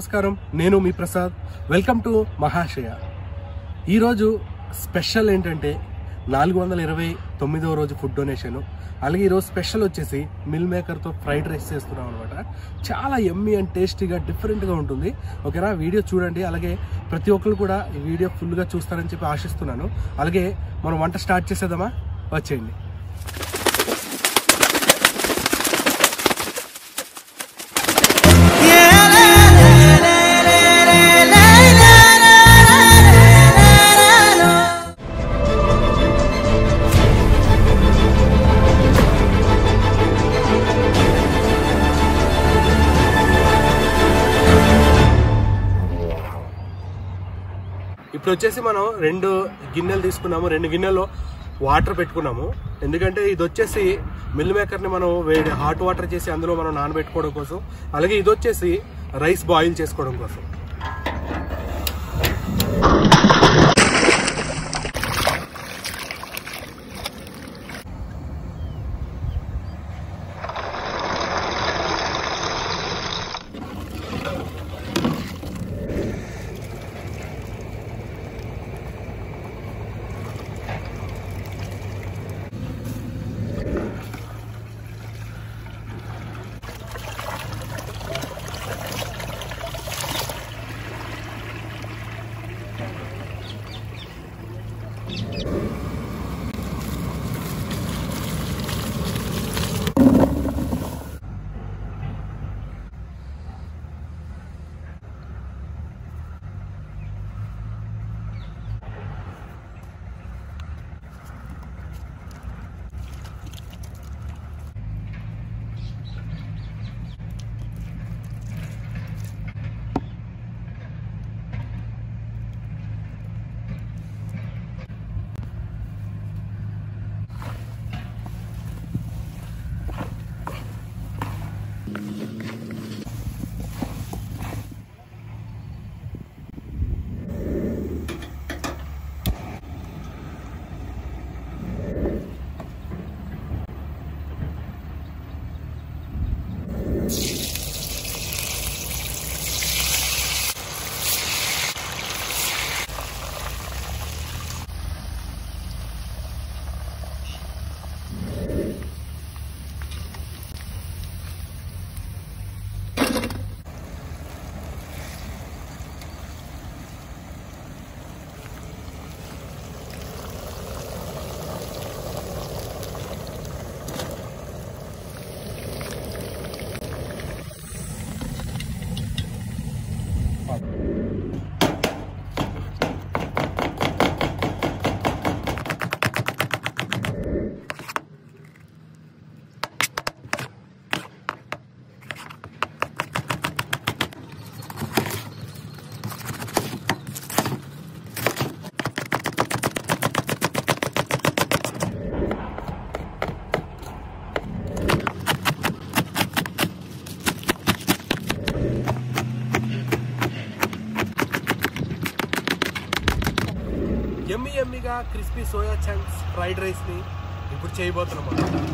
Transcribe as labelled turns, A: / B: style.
A: నమస్కారం. నేను మీ Prasad. Welcome to మహాశయ. ఈరోజు స్పెషల్ ఏంటంటే నాలుగు వందల ఇరవై తొమ్మిదవ రోజు ఫుడ్ డొనేషన్. అలాగే ఈరోజు స్పెషల్ వచ్చేసి మిల్ మేకర్తో ఫ్రైడ్ రైస్ చేస్తున్నాం అనమాట చాలా ఎమ్మీ అండ్ టేస్టీగా డిఫరెంట్గా ఉంటుంది. ఓకేనా? వీడియో చూడండి. అలాగే ప్రతి ఒక్కరు కూడా ఈ వీడియో ఫుల్గా చూస్తారని చెప్పి ఆశిస్తున్నాను. అలాగే మనం వంట స్టార్ట్ చేసేద్దామా? వచ్చేయండి. ఇప్పుడు వచ్చేసి మనం రెండు గిన్నెలు తీసుకున్నాము రెండు గిన్నెలో వాటర్ పెట్టుకున్నాము. ఎందుకంటే ఇది వచ్చేసి మిల్ మేకర్ని మనం వేడి హాట్ వాటర్ చేసి అందులో మనం నానబెట్టుకోవడం కోసం అలాగే ఇది వచ్చేసి రైస్ బాయిల్ చేసుకోవడం కోసం. यम्मी यम्मी का crispy soya chunks fried rice नहीं इपुर चाहिए बहुत ना